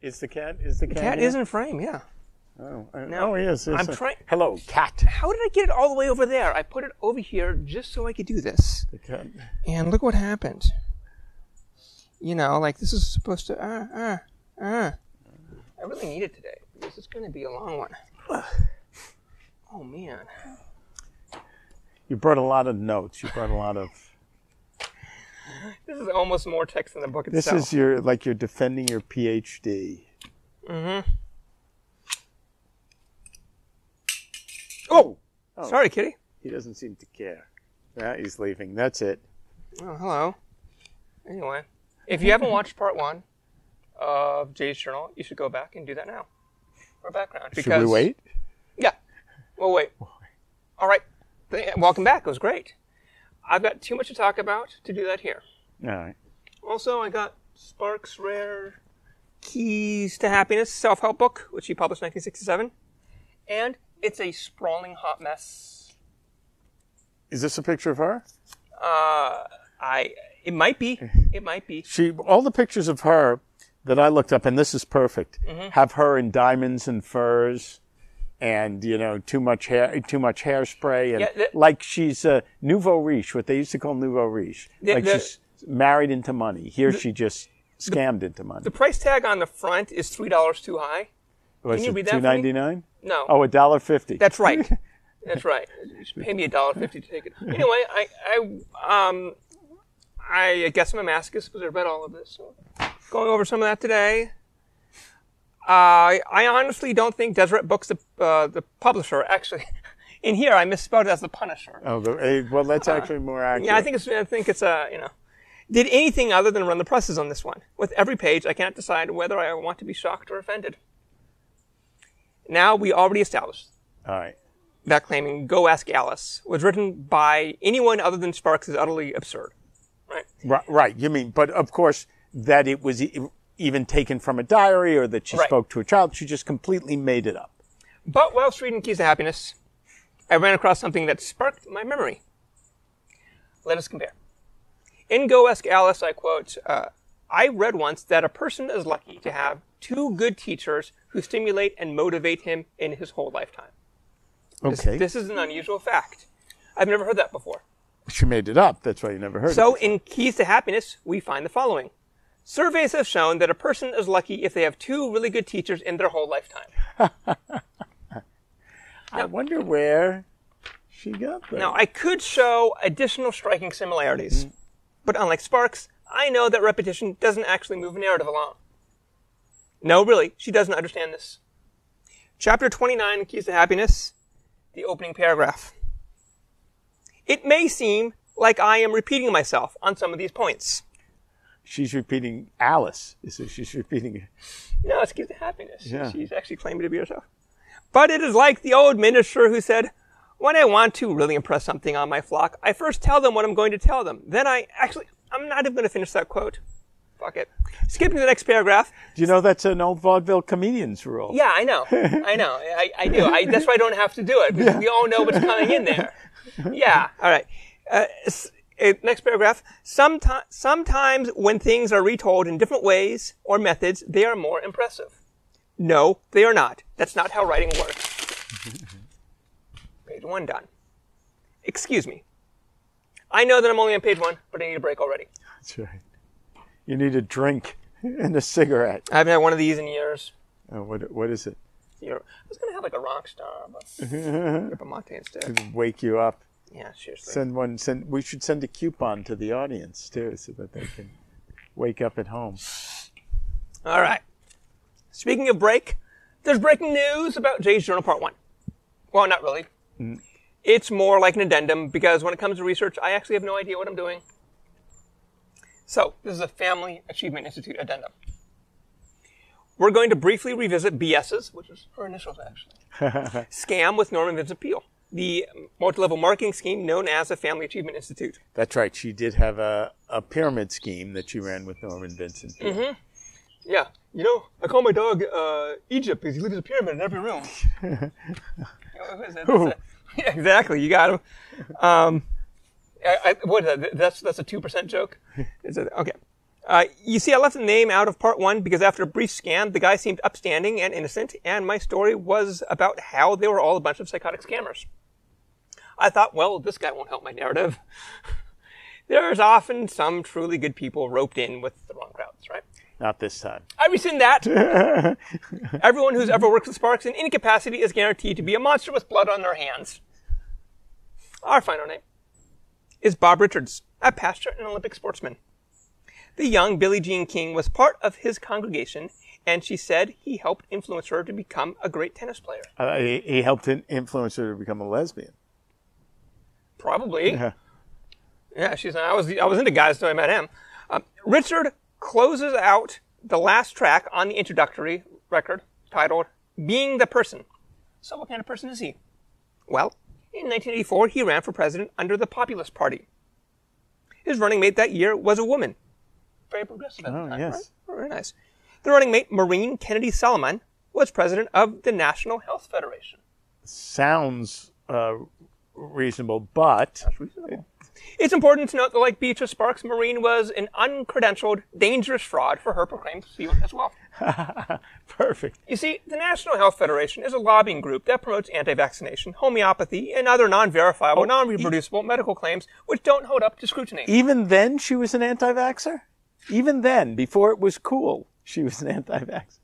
Is the cat? Is the cat? Cat here? is in frame, yeah. Oh, uh, No, oh, he is. I'm trying- Hello, cat. How did I get it all the way over there? I put it over here just so I could do this. The cat. And look what happened. You know, like this is supposed to. Uh, uh, uh. I really need it today This is going to be a long one. Oh man. You brought a lot of notes. You brought a lot of. This is almost more text than the book itself. This is your like you're defending your PhD. Mm-hmm. Oh! Sorry, kitty. He doesn't seem to care. Yeah, he's leaving. That's it. Oh, hello. Anyway, if you haven't watched part one of Jay's Journal, you should go back and do that now. For background. Should we wait? Yeah. Well, wait. All right. Welcome back. It was great. I've got too much to talk about to do that here. All right. Also, I got Sparks' Rare Keys to Happiness self help book, which he published in 1967. And it's a sprawling hot mess. Is this a picture of her? Uh, I. It might be. It might be. She all the pictures of her that I looked up, and this is perfect. Mm-hmm. Have her in diamonds and furs, and you know too much hair, too much hairspray, and Yeah, the- like she's uh, nouveau riche, what they used to call nouveau riche. The- like the- she's married into money. Here she just scammed into money. The price tag on the front is $3 too high. Was you it read that for two me? ninety nine? No. Oh, a dollar fifty. That's right. That's right. You pay me a dollar fifty to take it. Anyway, I, I, um, I guess I'm a masochist because I read all of this. So going over some of that today. Uh, I honestly don't think Deseret Books, the uh, the publisher, actually. In here, I misspelled it as the Punisher. Oh, the, eh, well, that's actually more accurate. Yeah, I think it's. I think it's a. you know, did anything other than run the presses on this one. With every page, I can't decide whether I want to be shocked or offended. Now we already established All right. that claiming "Go Ask Alice" was written by anyone other than Sparks is utterly absurd. Right? Right, right. You mean, but of course, that it was even taken from a diary or that she Right. spoke to a child. She just completely made it up. But whilst reading Keys to Happiness, I ran across something that sparked my memory. Let us compare. In Go Ask Alice, I quote, uh, I read once that a person is lucky to have two good teachers who stimulate and motivate him in his whole lifetime. This, Okay. this is an unusual fact. I've never heard that before. she made it up. That's why you never heard So, it. So in Keys to Happiness, we find the following. Surveys have shown that a person is lucky if they have two really good teachers in their whole lifetime. I wonder where she got that. Now, I could show additional striking similarities, mm-hmm. but unlike Sparks, I know that repetition doesn't actually move a narrative along. No, really, she doesn't understand this. Chapter 29, Keys to Happiness, the opening paragraph. It may seem like I am repeating myself on some of these points. She's repeating Alice. So she's repeating. No, it's Keys to Happiness. Yeah. She's actually claiming to be herself. But it is like the old minister who said, when I want to really impress something on my flock, I first tell them what I'm going to tell them. Then I actually, I'm not even going to finish that quote. Fuck it. Skipping to the next paragraph. Do you know that's an old vaudeville comedian's rule? Yeah, I know. I know. I, I do. I, that's why I don't have to do it. Because we all know what's coming in there. Yeah. All right. Uh, Eh, next paragraph. Someti- sometimes when things are retold in different ways or methods, they are more impressive. No, they are not. That's not how writing works. page one done. Excuse me. I know that I'm only on page one, but I need a break already. That's right. You need a drink and a cigarette. I haven't had one of these in years. Oh, what, what is it? You know, I was gonna have like a rock star, but a Monte instead. Wake you up. Yeah, seriously. Send one. Send. We should send a coupon to the audience too, so that they can wake up at home. All right. Speaking of break, there's breaking news about Jay's Journal Part 1. Well, not really. Mm. It's more like an addendum because when it comes to research, I actually have no idea what I'm doing. So, this is a Family Achievement Institute addendum. We're going to briefly revisit BS's, which is her initials actually, scam with Norman Vincent Peale, the multi-level marketing scheme known as the Family Achievement Institute. That's right. She did have a, a pyramid scheme that she ran with Norman Vincent. Peale. Yeah. You know, I call my dog uh, Egypt because he leaves a pyramid in every room. What is that? Yeah, exactly. You got him. Um, I, I, what is that? That's that's a two percent joke. Is it okay? Uh, you see, I left the name out of part one because after a brief scan, the guy seemed upstanding and innocent, and my story was about how they were all a bunch of psychotic scammers. I thought, well, this guy won't help my narrative. There's often some truly good people roped in with the wrong crowds, right? Not this time. I rescind that. Everyone who's ever worked with Sparks in any capacity is guaranteed to be a monster with blood on their hands. Our final name is Bob Richards, a pastor and Olympic sportsman. The young Billie Jean King was part of his congregation, and she said he helped influence her to become a great tennis player. Uh, he, he helped influence her to become a lesbian. Probably. Yeah. Yeah, she's. I was. I was into guys until I met him. Um, Richard closes out the last track on the introductory record titled "Being the Person." So, what kind of person is he? Well, in 1984, he ran for president under the Populist Party. His running mate that year was a woman. Very progressive at the Oh, time, yes. right? Very nice. The running mate, Maureen Kennedy Salaman, was president of the National Health Federation. Sounds uh, reasonable, but It's important to note that, like Beatrice Sparks, Maureen was an uncredentialed, dangerous fraud for her proclaimed field as well. perfect. You see, the National Health Federation is a lobbying group that promotes anti-vaccination, homeopathy, and other non-verifiable, oh, non-reproducible medical claims which don't hold up to scrutiny. Even then, she was an anti-vaxxer. Even then, before it was cool, she was an anti-vaxxer.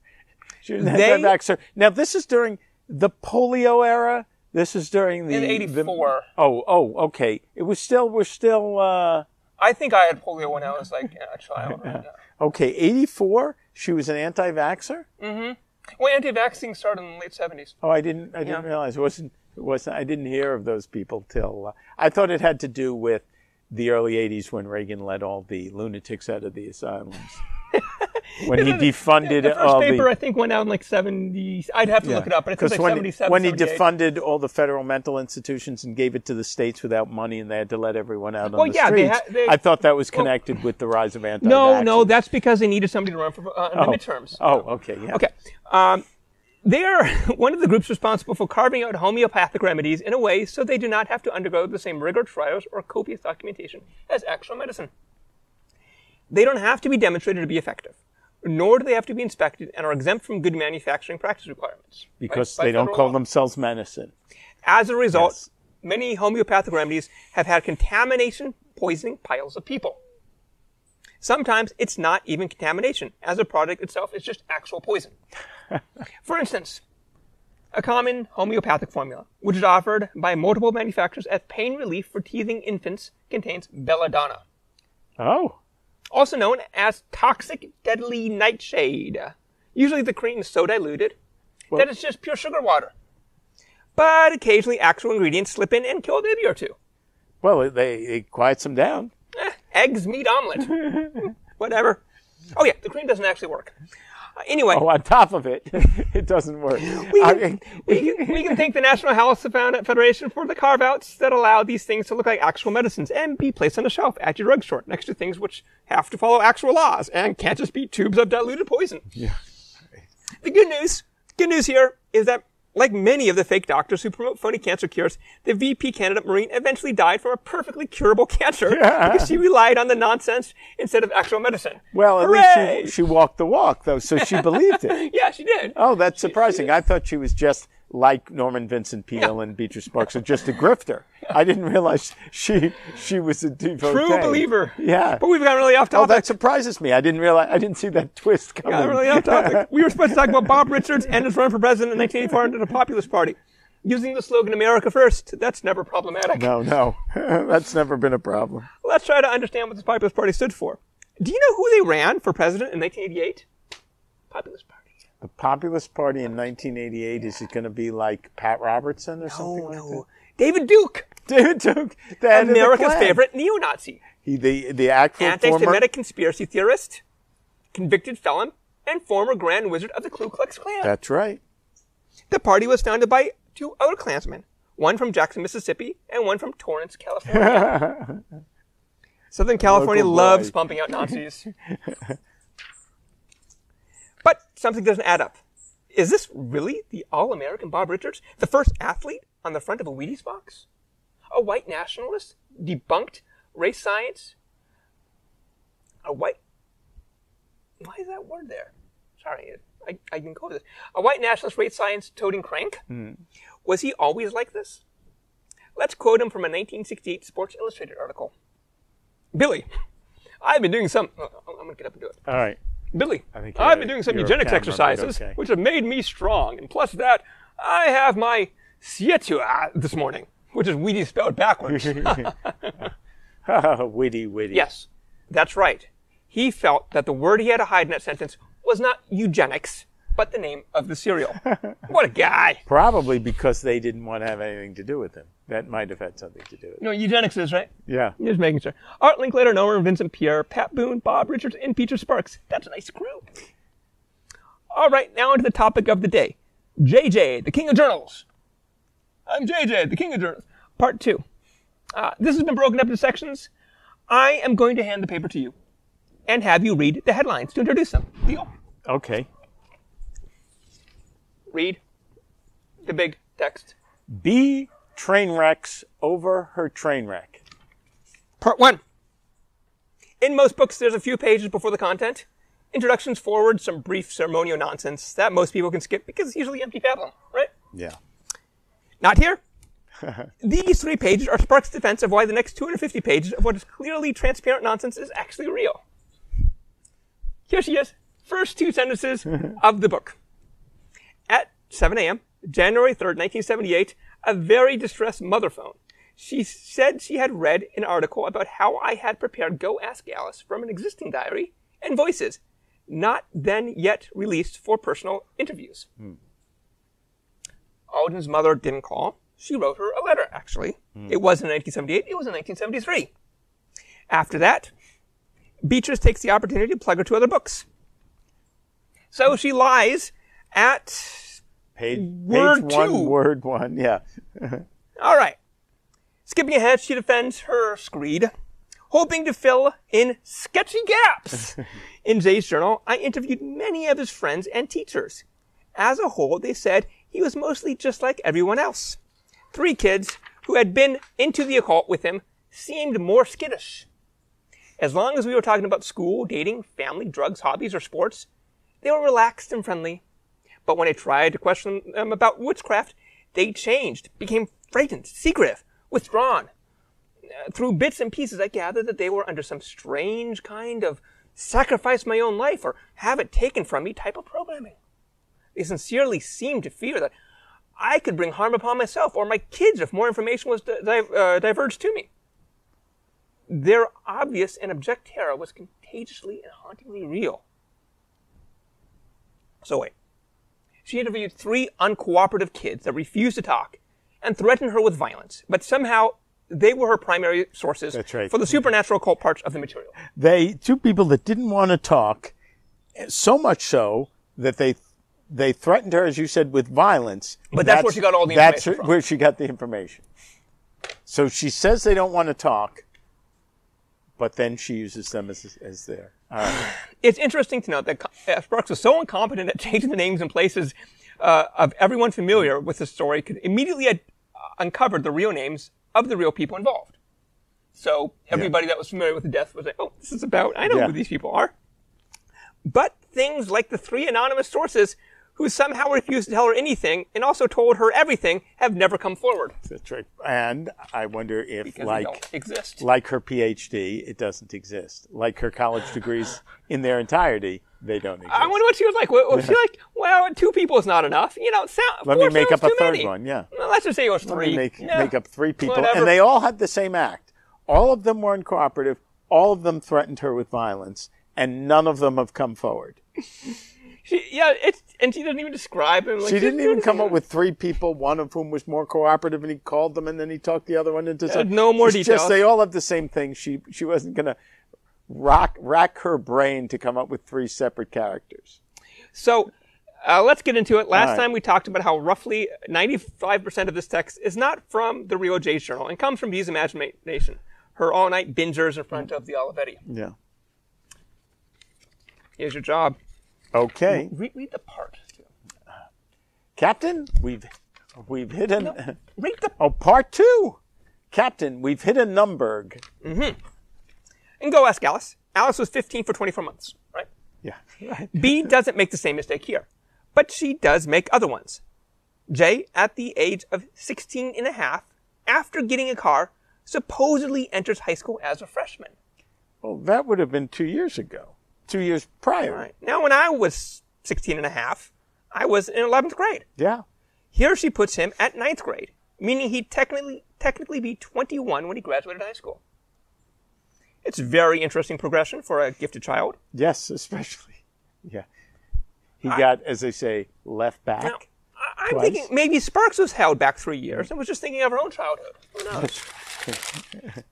She was an They- anti-vaxxer. Now, this is during the polio era. This is during the In '84, oh, oh, okay. It was still. We're still. Uh, I think I had polio when I was like a child. Right? okay, eighty-four. She was an anti-vaxxer. Well, anti-vaccine started in the late '70s. Oh, I didn't. I didn't Yeah. realize it wasn't. It wasn't. I didn't hear of those people till. Uh, I thought it had to do with the early '80s when Reagan let all the lunatics out of the asylums. When he defunded The first all paper the. I think went out in like '70. I'd have to look it up, but it's like when, 77, when he defunded all the federal mental institutions and gave it to the states without money, and they had to let everyone out on Well, the yeah, they streets, ha- they- I thought that was connected with the rise of anti. No, no, that's because they needed somebody to run for uh, the midterms. Oh, okay, yeah. Okay. Um, they are one of the groups responsible for carving out homeopathic remedies in a way so they do not have to undergo the same rigorous trials or copious documentation as actual medicine. They don't have to be demonstrated to be effective, nor do they have to be inspected and are exempt from good manufacturing practice requirements. Because by they don't call law. themselves medicine. As a result, Yes. many homeopathic remedies have had contamination poisoning piles of people. Sometimes it's not even contamination, as the product itself is just actual poison. For instance, a common homeopathic formula, which is offered by multiple manufacturers as pain relief for teething infants, contains belladonna, Oh, also known as toxic deadly nightshade. Usually the cream is so diluted that it's just pure sugar water. But occasionally actual ingredients slip in and kill a baby or two. well, they it quiets them down. Eh, eggs, meat, omelet. Whatever. Oh, yeah, the cream doesn't actually work. Anyway, Oh, on top of it, it doesn't work. we, I can, mean, we, can, we can thank the National Health Federation for the carve outs that allow these things to look like actual medicines and be placed on a shelf at your drugstore next to things which have to follow actual laws and can't just be tubes of diluted poison. Yeah. The good news, good news here is that like many of the fake doctors who promote phony cancer cures, the VP candidate Maureen eventually died from a perfectly curable cancer because she relied on the nonsense instead of actual medicine. Well, at Hooray! least she, she walked the walk, though, so she believed it. Yeah, she did. Oh, that's surprising. I thought she was just like Norman Vincent Peale and Beatrice Sparks, are just a grifter. I didn't realize she she was a devotee. True believer. Yeah. But we've gotten really off topic. Oh, that surprises me. I didn't realize. I didn't see that twist coming. Got really off topic. We were supposed to talk about Bob Richards and his run for president in 1984 under the Populist Party. Using the slogan America First, that's never problematic. no, no, that's never been a problem. Let's try to understand what the Populist Party stood for. Do you know who they ran for president in 1988? Populist Party. The Populist Party in 1988 is it going to be like Pat Robertson or something Oh, like no. David Duke, David Duke, the head of the America's favorite neo-Nazi, He, the the actual former. anti-Semitic conspiracy theorist, convicted felon, and former Grand Wizard of the Ku Klux Klan. That's right. The party was founded by two other Klansmen, one from Jackson, Mississippi, and one from Torrance, California. Southern California loves pumping out Nazis. something doesn't add up. Is this really the all-American Bob Richards, the first athlete on the front of a Wheaties box? A white nationalist debunked race science? A white why is that word there? Sorry, I, I can go with this. A white nationalist race science toting crank? Hmm. Was he always like this? Let's quote him from a 1968 Sports Illustrated article. Billy, I've been doing some. oh, I'm going to get up and do it. All right. Billy, I've been doing some eugenics exercises, okay. which have made me strong. And plus that, I have my sietua uh, this morning, which is Wheaties spelled backwards. witty, witty. yes, that's right. He felt that the word he had to hide in that sentence was not eugenics, but the name of the cereal. what a guy. Probably because they didn't want to have anything to do with him. That might have had something to do with it. No, eugenics is, right? Yeah. Just making sure. Art Linkletter, Norman, Vincent Peale, Pat Boone, Bob Richards, and Peter Sparks. That's a nice crew. All right, now into the topic of the day. JJ, the king of journals. I'm JJ, the king of journals. Part two. Uh, this has been broken up into sections. I am going to hand the paper to you and have you read the headlines to introduce them. Deal? Okay. Read the big text. B train wrecks over her train wreck. Part one. In most books, there's a few pages before the content. Introductions forward, some brief ceremonial nonsense that most people can skip because it's usually empty pablum, right? Yeah. Not here. These three pages are Sparks' defense of why the next 250 pages of what is clearly transparent nonsense is actually real. Here she is. First two sentences of the book. At 7 a.m., January 3rd, 1978, a very distressed mother phone. She said she had read an article about how I had prepared Go Ask Alice from an existing diary and voices, not then yet released for personal interviews. Hmm. Alden's mother didn't call. She wrote her a letter, actually. Hmm. It wasn't in 1978, it was in 1973. After that, Beatrice takes the opportunity to plug her two other books. So she lies at. Page, Word page one, word one. Yeah. All right. Skipping ahead, she defends her screed, hoping to fill in sketchy gaps. in Jay's journal, I interviewed many of his friends and teachers. As a whole, they said he was mostly just like everyone else. Three kids who had been into the occult with him seemed more skittish. As long as we were talking about school, dating, family, drugs, hobbies, or sports, they were relaxed and friendly. But when I tried to question them about witchcraft, they changed, became frightened, secretive, withdrawn. Uh, through bits and pieces, I gathered that they were under some strange kind of sacrifice my own life or have it taken from me type of programming. They sincerely seemed to fear that I could bring harm upon myself or my kids if more information was di- uh, diverged to me. Their obvious and abject terror was contagiously and hauntingly real. So wait. She interviewed three uncooperative kids that refused to talk and threatened her with violence, but somehow they were her primary sources right. for the supernatural occult parts of the material. They two people that didn't want to talk, so much so that they they threatened her, as you said, with violence. But that's where she got all the that's information from. where she got the information. So she says they don't want to talk, but then she uses them as as their. All right. It's interesting to note that uh, Sparks was so incompetent at changing the names and places uh, of everyone familiar with the story could immediately had uh, uncovered the real names of the real people involved. So everybody that was familiar with the death was like, "Oh, this is about I know Yeah. who these people are." But things like the three anonymous sources who somehow refused to tell her anything and also told her everything have never come forward That's right. And I wonder if, because like exist. like her PhD, it doesn't exist. Like her college degrees in their entirety, they don't exist. I wonder what she was like. Was she like, well, two people is not enough? You know, sound, Let me make up a third many. one, yeah. Well, let's just say it was Let three. me make, Yeah. make up three people, Whatever. and they all had the same act. All of them were uncooperative. All of them threatened her with violence, and none of them have come forward. She, yeah, it's and she doesn't even describe him. Like, She didn't even come up with. three people, one of whom was more cooperative, and he called them, and then he talked the other one into something. no more details. Just they all have the same thing. She she wasn't gonna rock rack her brain to come up with three separate characters. So uh, let's get into it. Last All right. time we talked about how roughly 95% of this text is not from the Rio J Journal and comes from Bee's imagination. Her all-night bingers in front of the Olivetti. Yeah. Here's your job. Okay, Read, read the part. Captain, we've we've hit an Read the oh part two. Captain, we've hit a Numberg. Mm-hmm. and go ask Alice. Alice was 15 for 24 months, right? Yeah. Right. B doesn't make the same mistake here, but she does make other ones. J, at the age of 16 and a half, after getting a car, supposedly enters high school as a freshman. Well, that would have been two years ago. Two years prior. Right. Now, when I was 16 and a half, I was in 11th grade. Yeah. Here she puts him at ninth grade, meaning he'd technically, technically be 21 when he graduated high school. It's very interesting progression for a gifted child. Yes, especially. Yeah. He got, as they say, left back. Now, I- I'm Twice. thinking maybe Sparks was held back three years and was just thinking of her own childhood. Who knows?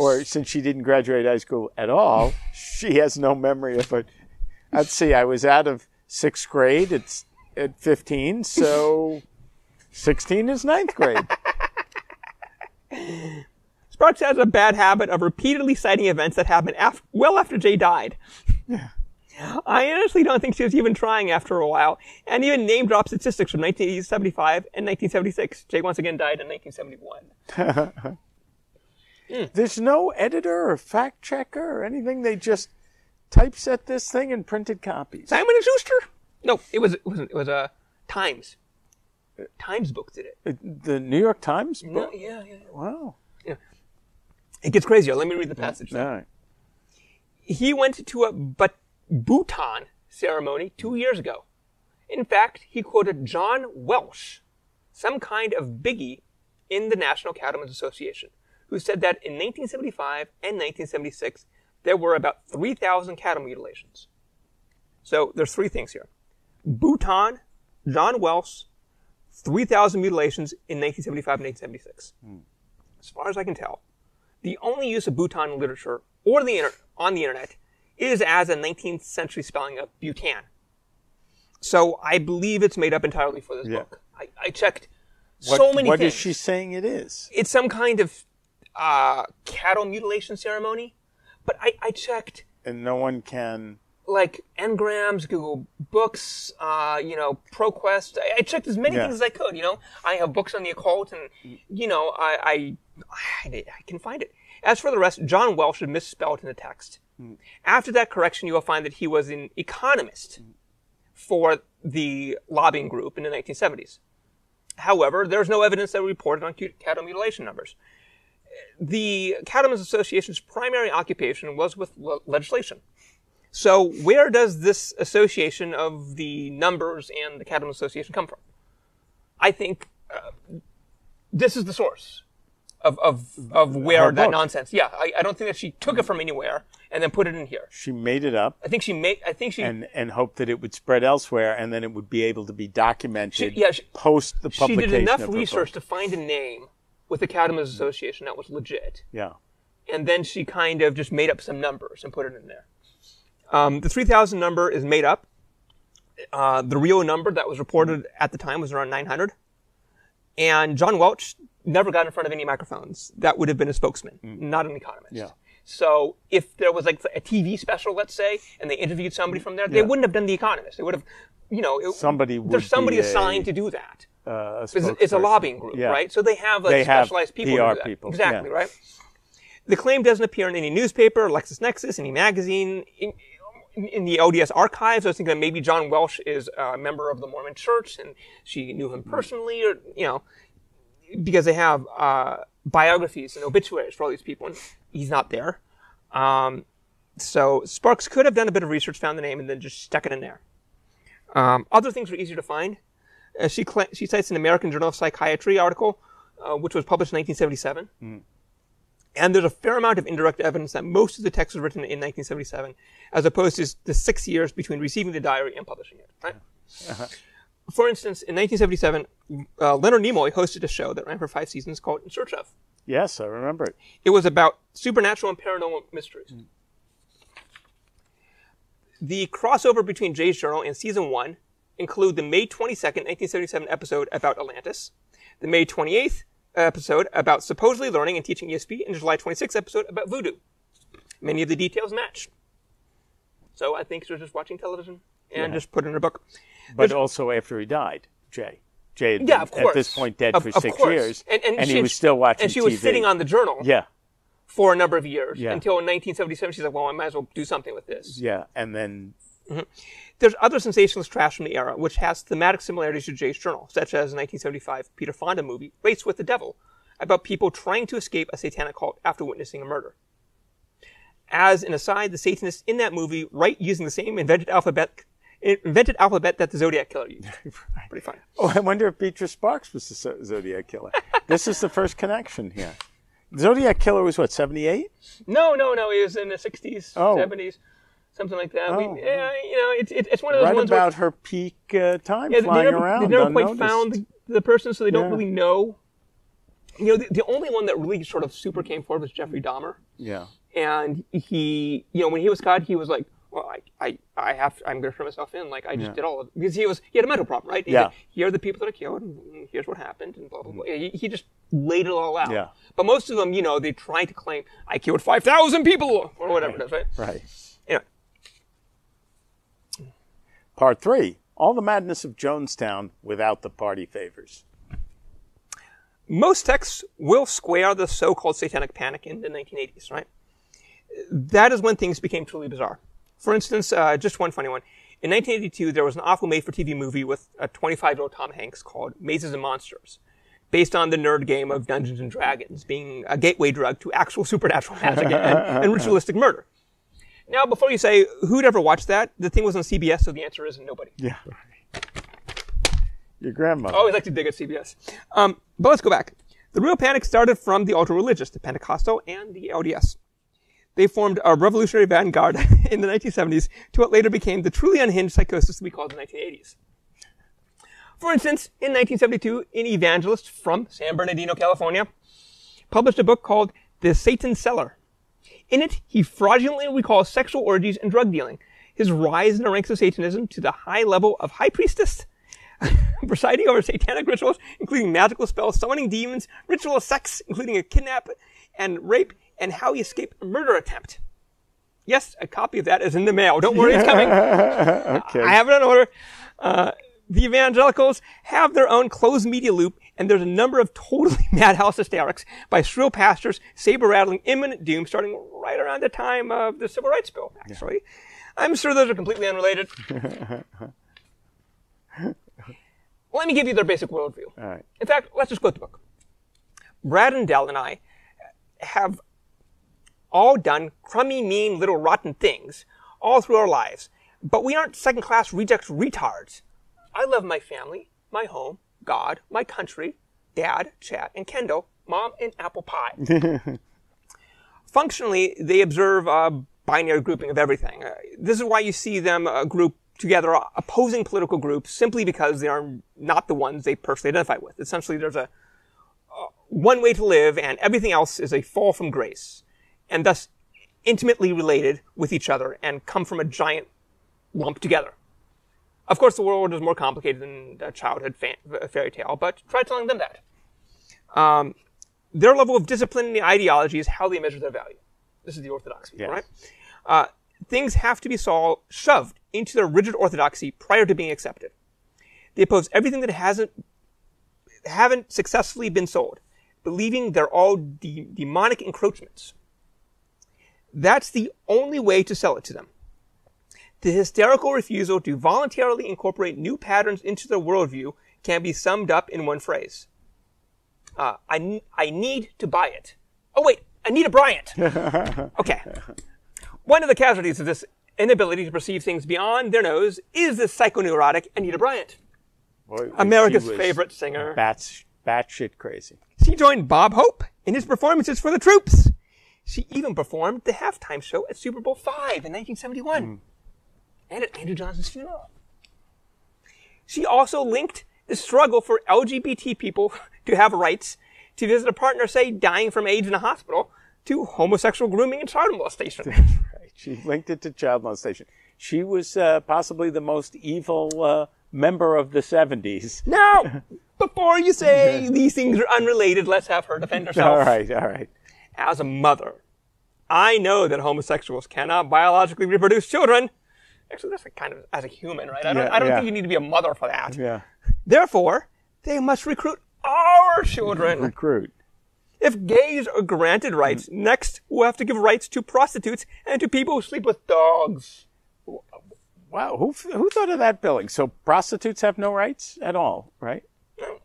Or since she didn't graduate high school at all, she has no memory of it. Let's see, I was out of sixth grade at, at 15, so 16 is ninth grade. Sparks has a bad habit of repeatedly citing events that happened af- well after Jay died. Yeah. I honestly don't think she was even trying after a while, and even name drop statistics from 1975 and 1976. Jay once again died in 1971. There's no editor or fact checker or anything. They just typeset this thing and printed copies. Simon and Schuster? No, it was it was it was uh, Times. Times book did it. The New York Times No, book? yeah, yeah. Wow. It gets crazier. Let me read the passage. All right. he went to a but Bhutan ceremony two years ago. In fact, he quoted John Welsh, some kind of biggie in the National Cattlemen's Association, who said that in 1975 and 1976 there were about 3,000 cattle mutilations. So there's three things here: Bhutan, John Welsh, 3,000 mutilations in 1975 and 1976. Hmm. As far as I can tell, the only use of Bhutan in literature or the inter- on the internet is as a 19th century spelling of Bhutan. So I believe it's made up entirely for this Yeah. book. I, I checked What, so many what things. is she saying it is? It's some kind of uh, cattle mutilation ceremony, but I, I checked And no one can. like Ngrams, Google Books, uh, you know, ProQuest. I, I checked as many Yeah. things as I could. You know, I have books on the occult, and you know, I, I, I, I can find it. As for the rest, John Welsh is misspelled in the text. After that correction, you will find that he was an economist for the lobbying group in the 1970s. However, there's no evidence that reported on cattle mutilation numbers. The Cattlemen's Association's primary occupation was with le- legislation. So, where does this association of the numbers and the Cattlemen's Association come from? I think uh, this is the source of, of, of where Her that book. nonsense. Yeah, I, I don't think that she took it from anywhere and then put it in here. She made it up I think she made. I think she. and, and hoped that it would spread elsewhere and then it would be able to be documented She- yeah, she- post the publication. she publication did enough of her research book. to find a name with the Cattlemen's Association that was legit. Yeah. and then she kind of just made up some numbers and put it in there. Um, the 3,000 number is made up. Uh, the real number that was reported at the time was around 900. And John Welch never got in front of any microphones. That would have been a spokesman, not an economist. Mm. Yeah. So if there was like a TV special, let's say, and they interviewed somebody from there, they wouldn't have done the economist. They would have, you know, it, Somebody would there's somebody assigned a- to do that. Uh, a It's, a lobbying group, Yeah. right? So they have like They have specialized people. PR to do that. people, Exactly, yeah. right? The claim doesn't appear in any newspaper, LexisNexis, any magazine, in, in the LDS archives. I was thinking that maybe John Welsh is a member of the Mormon Church and she knew him personally, or you know, because they have uh, biographies and obituaries for all these people, and he's not there. Um, so Sparks could have done a bit of research, found the name, and then just stuck it in there. Um, other things were easier to find. Uh, she cla she cites an American Journal of Psychiatry article, uh, which was published in 1977. And there's a fair amount of indirect evidence that most of the text was written in 1977, as opposed to the six years between receiving the diary and publishing it. Right. For instance, in 1977, uh, Leonard Nimoy hosted a show that ran for five seasons called In Search of. Yes, I remember it. It was about supernatural and paranormal mysteries. The crossover between Jay's Journal and season one include the May 22nd, 1977 episode about Atlantis, the May 28th episode about supposedly learning and teaching ESP, and the July 26th episode about voodoo. Many of the details match. So I think she was just watching television and just put in her book. But also after he died, Jay. Jay had Yeah, been of at this point dead Of- for of six course. years, and, and, she, he was still watching And she was sitting on the journal Yeah, for a number of years Yeah. until in 1977 she's like, well, I might as well do something with this. Yeah, and then Mm-hmm. There's other sensationalist trash from the era which has thematic similarities to Jay's Journal, such as the 1975 Peter Fonda movie Race with the Devil, about people trying to escape a satanic cult after witnessing a murder. As an aside, the Satanists in that movie write using the same invented alphabet invented alphabet that the Zodiac Killer used. Pretty fun. oh, I wonder if Beatrice Sparks was the Zo- Zodiac killer. this is the first connection here. Zodiac killer was what seventy eight? No, no, no. He was in the 60s, Oh. 70s, something like that. Oh. We, yeah, you know, it's it's it's one of those Right ones where about her peak uh, time Yeah, they flying never, around. they never quite found the, the person, so they don't Yeah. really know. You know, the, the only one that really sort of super came forward was Jeffrey Dahmer, Yeah. and he, you know, when he was caught, he was like, "Well, I, I, I have, to, I'm going to turn myself in. Like, I just Yeah. did all of it because he was, he had a mental problem, right? He Yeah. said, Here are the people that are killed, and here's what happened, and blah blah blah. He, he just laid it all out. Yeah. But most of them, you know, they try to claim I killed five thousand people or whatever it is, right? Right. Anyway, Part three: All the madness of Jonestown without the party favors. most texts will square the so-called satanic panic in the 1980s, right? That is when things became truly bizarre. For instance, uh, just one funny one. In 1982, there was an awful made-for-TV movie with a 25-year-old Tom Hanks called Mazes and Monsters, based on the nerd game of Dungeons and Dragons being a gateway drug to actual supernatural magic and, and ritualistic murder. Now, before you say who'd ever watch that, the thing was on CBS, so the answer is nobody. Yeah. Your grandmother. I always like to dig at CBS. Um, but let's go back. The real panic started from the ultra religious, the Pentecostal, and the LDS. They formed a revolutionary vanguard in the 1970s to what later became the truly unhinged psychosis we call the 1980s. For instance, in 1972, an evangelist from San Bernardino, California, published a book called The Satan Seller. In it, he fraudulently recalls sexual orgies and drug dealing, his rise in the ranks of Satanism to the high level of high priestess, presiding over satanic rituals, including magical spells, summoning demons, ritual sex, including a kidnap and rape, and how he escaped a murder attempt. Yes, a copy of that is in the mail. Don't worry, it's coming. okay. I have it on order. Uh, the evangelicals have their own closed media loop, and there's a number of totally madhouse hysterics by shrill pastors, saber rattling imminent doom, starting right around the time of the civil rights bill. Actually, I'm sure those are completely unrelated. Let me give you their basic worldview. All right. In fact, let's just quote the book. Brad and Dell and I have all done crummy, mean, little rotten things all through our lives, but we aren't second class rejects retards. I love my family, my home, God, my country, Dad, Chat, and Kendall, Mom, and Apple Pie. Functionally, they observe a binary grouping of everything. Uh, this is why you see them uh, group together uh, opposing political groups simply because they are not the ones they personally identify with. Essentially, there's a one way to live, and everything else is a fall from grace, and thus intimately related with each other and come from a giant lump together. Of course, the world is more complicated than a childhood fan- fairy tale, but try telling them that. Um, their level of discipline and ideology is how they measure their value. This is the orthodox people, Yes. right? Uh, things have to be sol- shoved into their rigid orthodoxy prior to being accepted. They oppose everything that hasn't haven't successfully been sold, believing they're all de- demonic encroachments. That's the only way to sell it to them. The hysterical refusal to voluntarily incorporate new patterns into their worldview can be summed up in one phrase. Uh, I, I need to buy it. Oh wait, Anita Bryant. okay. One of the casualties of this inability to perceive things beyond their nose is the psychoneurotic Anita Bryant, Boy, America's favorite singer. Bats, batshit crazy. She joined Bob Hope in his performances for the troops. She even performed the halftime show at Super Bowl V in 1971 and at Andrew Johnson's funeral. She also linked the struggle for LGBT people to have rights to visit a partner, say, dying from AIDS in a hospital, to homosexual grooming and child molestation. Right. She linked it to child molestation. She was uh, possibly the most evil uh, member of the 70s. now, before you say these things are unrelated, let's have her defend herself. All right, all right. as a mother, I know that homosexuals cannot biologically reproduce children. Actually, that's a kind of as a human, right? I don't, Yeah, I don't yeah. think you need to be a mother for that. Yeah. Therefore, they must recruit our children. Recruit. if gays are granted rights, mm. next we'll have to give rights to prostitutes and to people who sleep with dogs. Wow, who who thought of that billing? So prostitutes have no rights at all, right?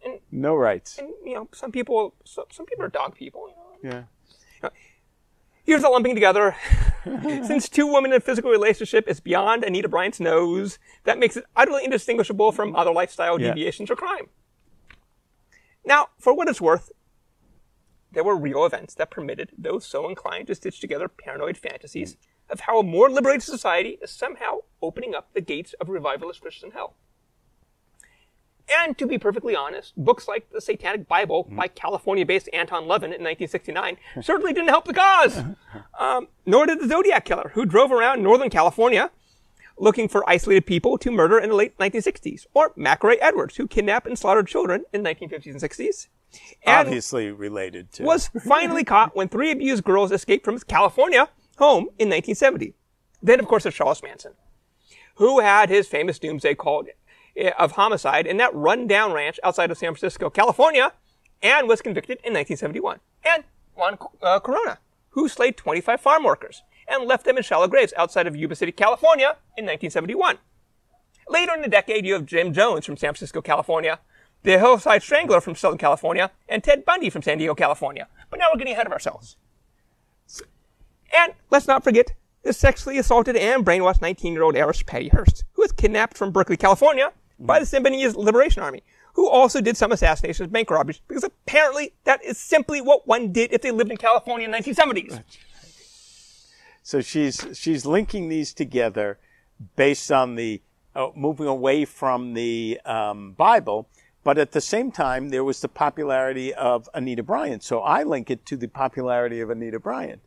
And, No rights. and you know, some people, some, some people are dog people. You know? Yeah. Here's the lumping together. Since two women in a physical relationship is beyond Anita Bryant's nose, that makes it utterly indistinguishable from other lifestyle Yeah. deviations or crime. Now, for what it's worth, there were real events that permitted those so inclined to stitch together paranoid fantasies of how a more liberated society is somehow opening up the gates of revivalist Christian hell. And to be perfectly honest, books like the Satanic Bible by California-based Anton LaVey in 1969 certainly didn't help the cause. Um, nor did the Zodiac Killer, who drove around Northern California looking for isolated people to murder in the late 1960s, or Mack Ray Edwards, who kidnapped and slaughtered children in the 1950s and 60s. And Obviously related to. was finally caught when three abused girls escaped from his California home in 1970. Then, of course, there's Charles Manson, who had his famous doomsday call eh, of homicide in that rundown ranch outside of San Francisco, California, and was convicted in 1971. And Juan uh, Corona, who slayed 25 farm workers and left them in shallow graves outside of Yuba City, California in 1971. Later in the decade, you have Jim Jones from San Francisco, California, the Hillside Strangler from Southern California, and Ted Bundy from San Diego, California. But now we're getting ahead of ourselves. And let's not forget the sexually assaulted and brainwashed 19-year-old heiress Patty Hearst, who was kidnapped from Berkeley, California by the Symbionese Liberation Army, who also did some assassinations bank robberies, because apparently that is simply what one did if they lived in California in the 1970s. So she's she's linking these together based on the uh, moving away from the um, Bible, but at the same time there was the popularity of Anita Bryant. So I link it to the popularity of Anita Bryant,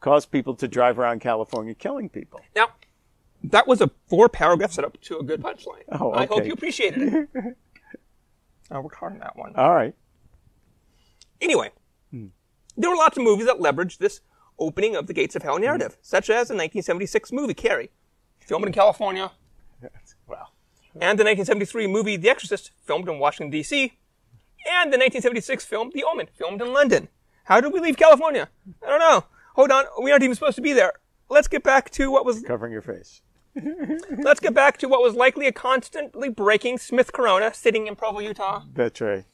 caused people to drive around California killing people. Now, that was a four-paragraph setup to a good punchline. Oh, I hope you appreciated it. I worked hard on that one. All right. Anyway, hmm. there were lots of movies that leveraged this opening of the gates of hell narrative, hmm. such as the 1976 movie Carrie, filmed in California, Well, and the 1973 movie The Exorcist, filmed in Washington, D.C., and the 1976 film The Omen, filmed in London. How did we leave California? I don't know. Hold on, we aren't even supposed to be there. Let's get back to what was covering your face. Let's get back to what was likely a constantly breaking Smith Corona sitting in Provo, Utah. That's right.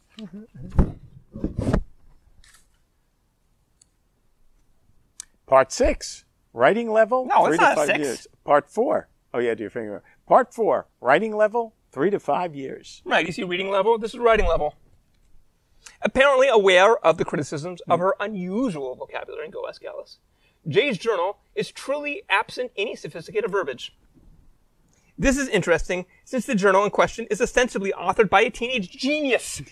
Part six, writing level, No, three it's to not five six. years. Part four. Oh yeah, do your finger. Part four, writing level, three to five years. Right, you see reading level? This is writing level. Apparently aware of the criticisms of her unusual vocabulary in Go Ask Alice, Jay's journal is truly absent any sophisticated verbiage. This is interesting since the journal in question is ostensibly authored by a teenage genius.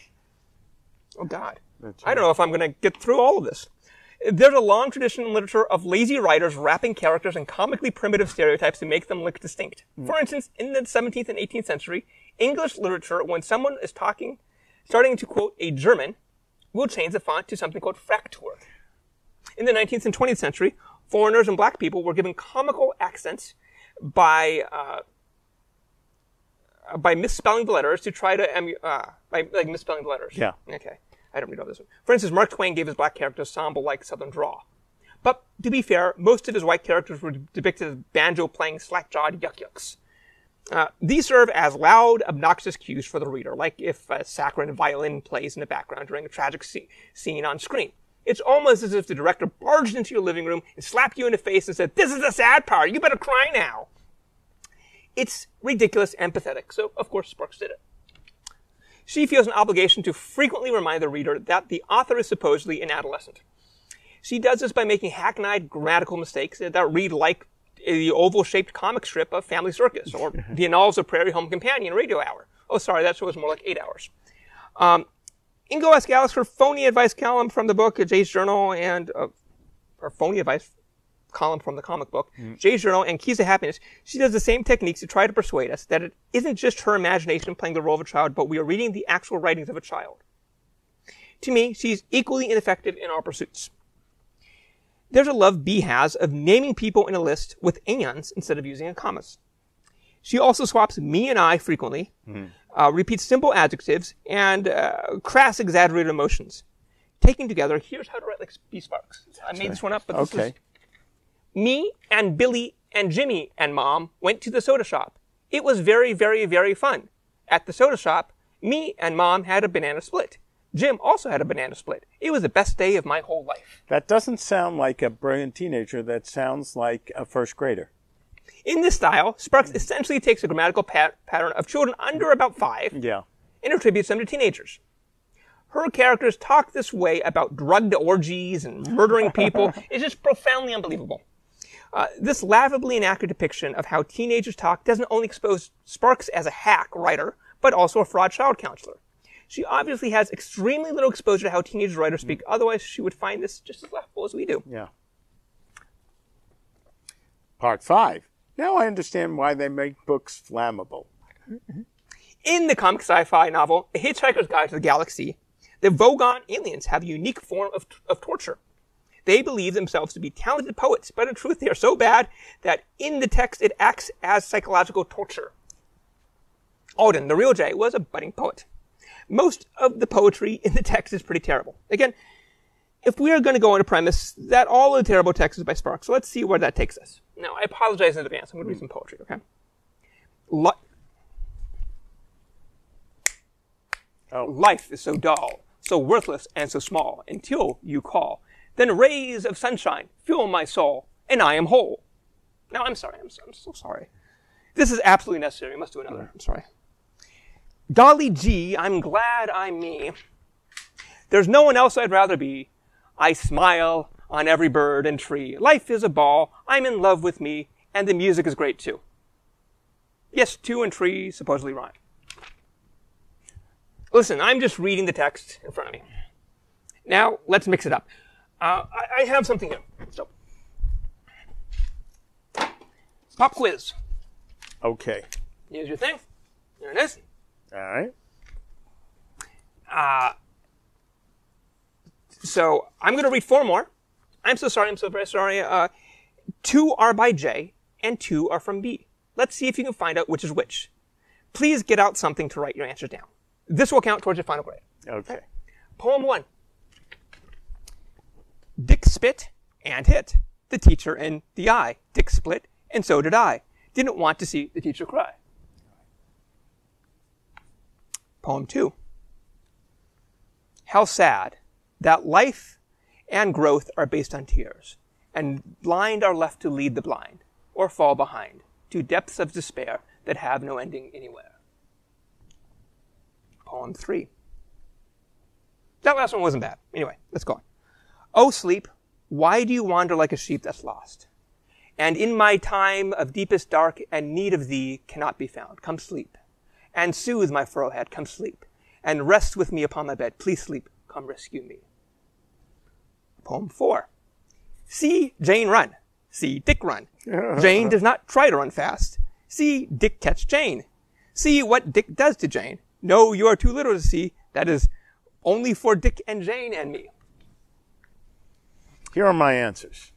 Oh God. That's I don't know if I'm going to get through all of this. There's a long tradition in literature of lazy writers wrapping characters in comically primitive stereotypes to make them look distinct. For instance, in the 17th and 18th century, English literature, when someone is talking, starting to quote a German, will change the font to something called Fraktur. In the 19th and 20th century, foreigners and black people were given comical accents by uh, by misspelling the letters to try to emu- uh, by like misspelling the letters. Yeah. Okay. I don't really know this one. For instance, Mark Twain gave his black characters somber-like Southern drawl. But to be fair, most of his white characters were depicted as banjo-playing, slack-jawed yuck-yucks. Uh, these serve as loud, obnoxious cues for the reader, like if a saccharine violin plays in the background during a tragic sce- scene on screen. It's almost as if the director barged into your living room and slapped you in the face and said, This is the sad part, you better cry now. It's ridiculous and pathetic, so of course Sparks did it. She feels an obligation to frequently remind the reader that the author is supposedly an adolescent. She does this by making hackneyed grammatical mistakes that read like the oval-shaped comic strip of Family Circus or the Annals of Prairie Home Companion radio hour. Oh, sorry, that show was more like eight hours. Um, Ingo asked Alice for phony advice column from the book, Jay's Journal, and uh, or phony advice column from the comic book, Jay's Journal, and Keys of Happiness. She does the same techniques to try to persuade us that it isn't just her imagination playing the role of a child, but we are reading the actual writings of a child. To me, she's equally ineffective in our pursuits. There's a love B has of naming people in a list with ands instead of using a commas. She also swaps me and I frequently, uh, repeats simple adjectives, and uh, crass exaggerated emotions. taken together, here's how to write like B Sparks. I made this one up, but this Okay. is me and Billy and Jimmy and Mom went to the soda shop. It was very, very, very fun. At the soda shop, me and Mom had a banana split. Jim also had a banana split. It was the best day of my whole life. That doesn't sound like a brilliant teenager. That sounds like a first grader. In this style, Sparks essentially takes a grammatical pat- pattern of children under about five Yeah. and attributes them to teenagers. Her characters talk this way about drugged orgies and murdering people. it's just profoundly unbelievable. Uh, this laughably inaccurate depiction of how teenagers talk doesn't only expose Sparks as a hack writer, but also a fraud child counselor. She obviously has extremely little exposure to how teenage writers speak, otherwise she would find this just as laughable as we do. Yeah. Part five. Now I understand why they make books flammable. In the comic sci-fi novel A Hitchhiker's Guide to the Galaxy, the Vogon aliens have a unique form of, of torture. They believe themselves to be talented poets, but in truth they are so bad that in the text it acts as psychological torture. Alden, the real Jay, was a budding poet. Most of the poetry in the text is pretty terrible. Again, if we are going to go on a premise that all of the terrible text is by Sparks, let's see where that takes us. Now, I apologize in advance. I'm going to read some poetry, okay? Li- Oh. Life is so dull, so worthless and so small, until you call. Then rays of sunshine fuel my soul, and I am whole. Now, I'm sorry. I'm so, I'm so sorry. This is absolutely necessary. We must do another. I'm sorry. Dolly G, I'm glad I'm me. There's no one else I'd rather be. I smile on every bird and tree. Life is a ball. I'm in love with me, and the music is great too. Yes, two and three supposedly rhyme. Listen, I'm just reading the text in front of me. Now, let's mix it up. Uh, I, I have something here. So, pop quiz. Okay. Here's your thing. There it is. All right. So I'm going to read four more. I'm so sorry. I'm so very sorry. Uh, two are by J and two are from B. Let's see if you can find out which is which. Please get out something to write your answers down. This will count towards your final grade. Okay. Poem one. Spit and hit the teacher in the eye. Dick split and so did I. Didn't want to see the teacher cry. Poem two. How sad that life and growth are based on tears, and blind are left to lead the blind, or fall behind, to depths of despair that have no ending anywhere. Poem three. That last one wasn't bad. Anyway, let's go on. Oh, sleep, why do you wander like a sheep that's lost? And in my time of deepest dark and need of thee cannot be found. Come sleep. And soothe my furrowed furrowhead. Come sleep. And rest with me upon my bed. Please sleep. Come rescue me. Poem four. See Jane run. See Dick run. Jane does not try to run fast. See Dick catch Jane. See what Dick does to Jane. No, you are too little to see. That is only for Dick and Jane and me. Here are my answers.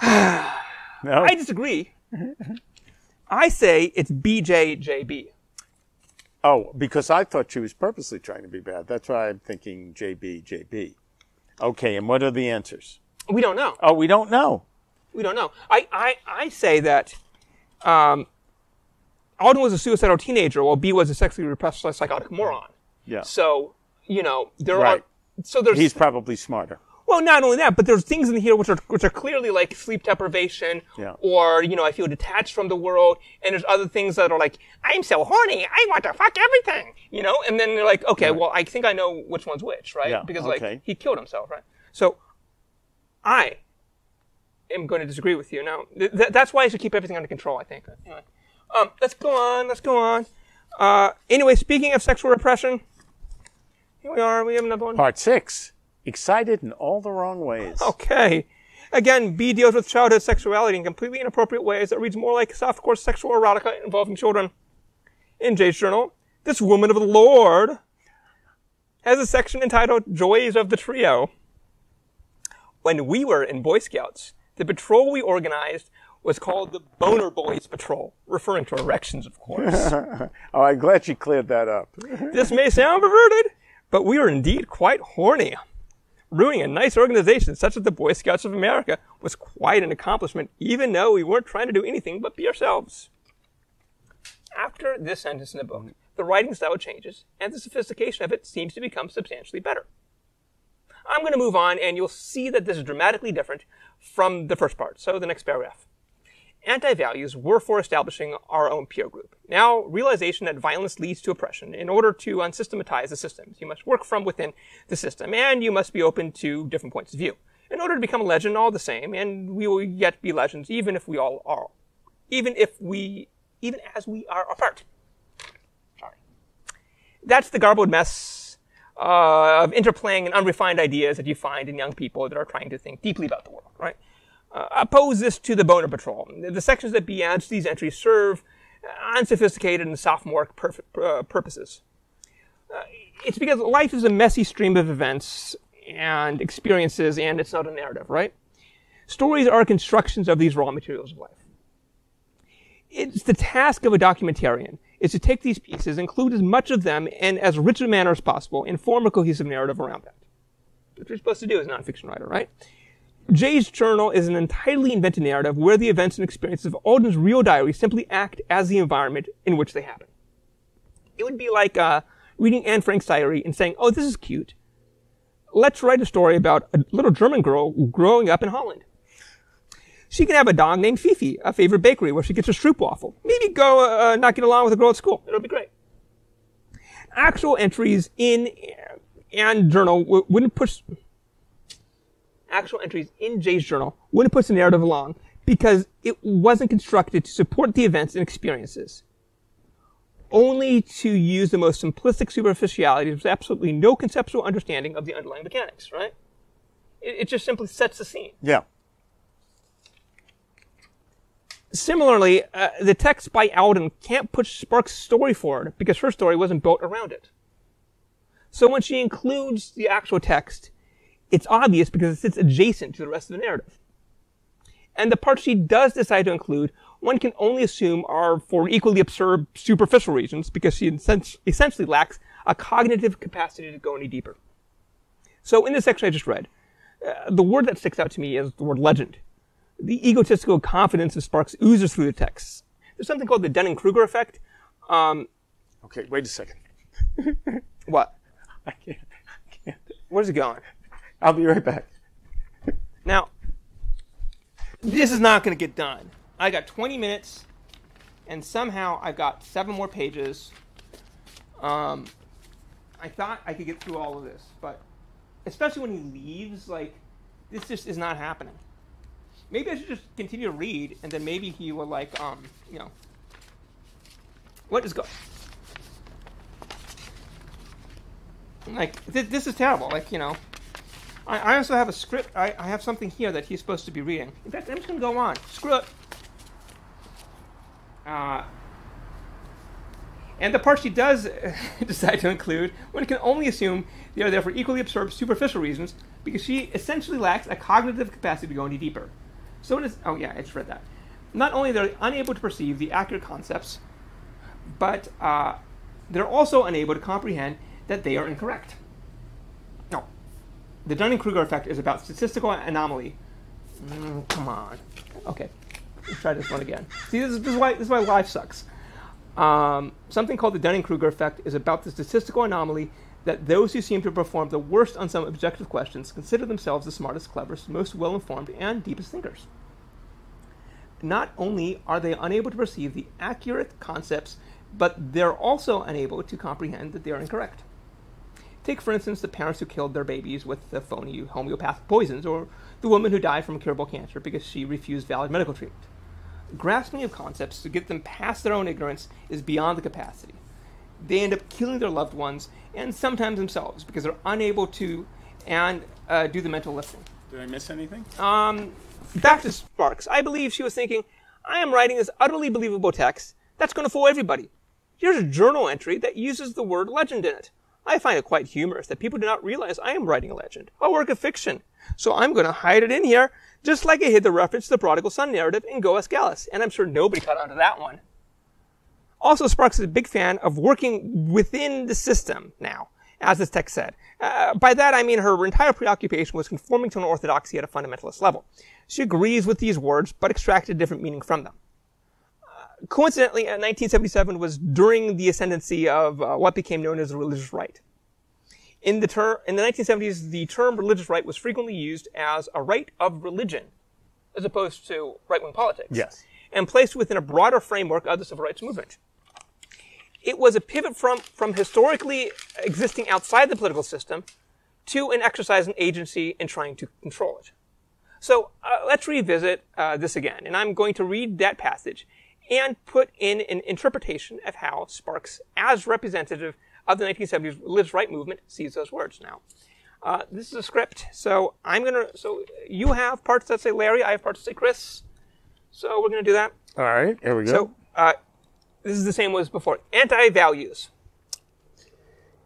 no. I disagree. I say it's BJJB. Oh, because I thought she was purposely trying to be bad. That's why I'm thinking JB, JB. Okay, and what are the answers? We don't know. Oh, we don't know. We don't know. I, I, I say that um, Alden was a suicidal teenager, while B was a sexually repressed psychotic moron. Yeah. So, you know, there Right. are. So there's He's probably smarter. well, not only that, but there's things in here which are which are clearly like sleep deprivation, Yeah. or you know, I feel detached from the world, and there's other things that are like, I'm so horny, I want to fuck everything, you know, and then they're like, okay, well, I think I know which one's which, right? Yeah, Because okay. like he killed himself, right? So, I am going to disagree with you. Now, th- th- that's why I should keep everything under control. I think. Anyway, um, let's go on. Let's go on. Uh, anyway, speaking of sexual repression, here we are. We have another one. Part six. Excited in all the wrong ways. Okay. Again, B deals with childhood sexuality in completely inappropriate ways that reads more like softcore sexual erotica involving children. In Jay's journal, this woman of the Lord has a section entitled Joys of the Trio. When we were in Boy Scouts, the patrol we organized was called the Boner Boys Patrol, referring to erections, of course. Oh, I'm glad you cleared that up. this may sound perverted, but we were indeed quite horny. Ruining a nice organization such as the Boy Scouts of America was quite an accomplishment, even though we weren't trying to do anything but be ourselves. After this sentence in the book, the writing style changes, and the sophistication of it seems to become substantially better. I'm going to move on, and you'll see that this is dramatically different from the first part. So the next paragraph. Anti-values were for establishing our own peer group. Now, realization that violence leads to oppression. In order to unsystematize the systems, you must work from within the system, and you must be open to different points of view. In order to become a legend, all the same, and we will yet be legends, even if we all are, even if we, even as we are apart. Sorry. That's the garbled mess uh, of interplaying and unrefined ideas that you find in young people that are trying to think deeply about the world, right? Uh, oppose this to the Boner Patrol. The sections that B adds to these entries serve unsophisticated and sophomoric uh, purposes. Uh, it's because life is a messy stream of events and experiences, and it's not a narrative, right? Stories are constructions of these raw materials of life. It's the task of a documentarian is to take these pieces, include as much of them in as rich a manner as possible, and form a cohesive narrative around that. What you're supposed to do as a nonfiction writer, right? Jay's journal is an entirely invented narrative where the events and experiences of Alden's real diary simply act as the environment in which they happen. It would be like uh, reading Anne Frank's diary and saying, "Oh, this is cute. Let's write a story about a little German girl growing up in Holland." She can have a dog named Fifi, a favorite bakery where she gets her stroopwafel. Maybe go uh, not get along with a girl at school. It'll be great. Actual entries in Anne's journal wouldn't push actual entries in Jay's journal wouldn't push the narrative along because it wasn't constructed to support the events and experiences. Only to use the most simplistic superficiality with absolutely no conceptual understanding of the underlying mechanics, right? It, it just simply sets the scene. Yeah. Similarly, uh, the text by Alden can't push Sparks' story forward because her story wasn't built around it. So when she includes the actual text, it's obvious because it sits adjacent to the rest of the narrative. And the parts she does decide to include, one can only assume are for equally absurd superficial reasons because she essentially lacks a cognitive capacity to go any deeper. So in the section I just read, uh, the word that sticks out to me is the word legend. The egotistical confidence of Sparks oozes through the text. There's something called the Dunning-Kruger effect. Um, Okay, wait a second. what? I can't. I can't. Where's it going? I'll be right back. Now, this is not going to get done. I got 20 minutes, and somehow I've got seven more pages. Um, I thought I could get through all of this, but especially when he leaves, like, this just is not happening. Maybe I should just continue to read, and then maybe he will, like, um, you know. What is going? Like, th- this is terrible. Like, you know. I, I also have a script. I, I have something here that he's supposed to be reading. In fact, I'm just going to go on. Screw it. Uh, and the part she does decide to include, one can only assume they are there for equally absurd, superficial reasons, because she essentially lacks a cognitive capacity to go any deeper. So it is. Oh yeah, I just read that. Not only they're unable to perceive the accurate concepts, but uh, they're also unable to comprehend that they are incorrect. The Dunning-Kruger effect is about statistical anomaly. Mm, come on. Okay, let's try this one again. See, this is, this is why this is why life sucks. Um, something called the Dunning-Kruger effect is about the statistical anomaly that those who seem to perform the worst on some objective questions consider themselves the smartest, cleverest, most well-informed, and deepest thinkers. Not only are they unable to perceive the accurate concepts, but they're also unable to comprehend that they are incorrect. Take, for instance, the parents who killed their babies with the phony homeopathic poisons, or the woman who died from curable cancer because she refused valid medical treatment. Grasping of concepts to get them past their own ignorance is beyond the capacity. They end up killing their loved ones and sometimes themselves because they're unable to and uh, do the mental lifting. Did I miss anything? Um, back to Sparks. I believe she was thinking, I am writing this utterly believable text that's going to fool everybody. Here's a journal entry that uses the word legend in it. I find it quite humorous that people do not realize I am writing a legend, a work of fiction. So I'm going to hide it in here Just like I hid the reference to the prodigal son narrative in Go Ask Alice, and I'm sure nobody caught on to that one. Also, Sparks is a big fan of working within the system now, as this text said. Uh, by that I mean her entire preoccupation was conforming to an orthodoxy at a fundamentalist level. She agrees with these words, but extracted a different meaning from them. Uh, coincidentally, uh, 1977 was during the ascendancy of uh, what became known as the religious right. In the, ter- in the 1970s, the term religious right was frequently used as a right of religion, as opposed to right-wing politics. Yes. And placed within a broader framework of the civil rights movement. It was a pivot from, from historically existing outside the political system to an exercise in agency in trying to control it. So uh, let's revisit uh, this again, and I'm going to read that passage and put in an interpretation of how Sparks, as representative of the 1970s religious right movement, sees those words. Now, uh, this is a script, so I'm gonna. So you have parts that say Larry, I have parts that say Chris. So we're gonna do that. All right, here we go. So uh, this is the same as before. Anti-values.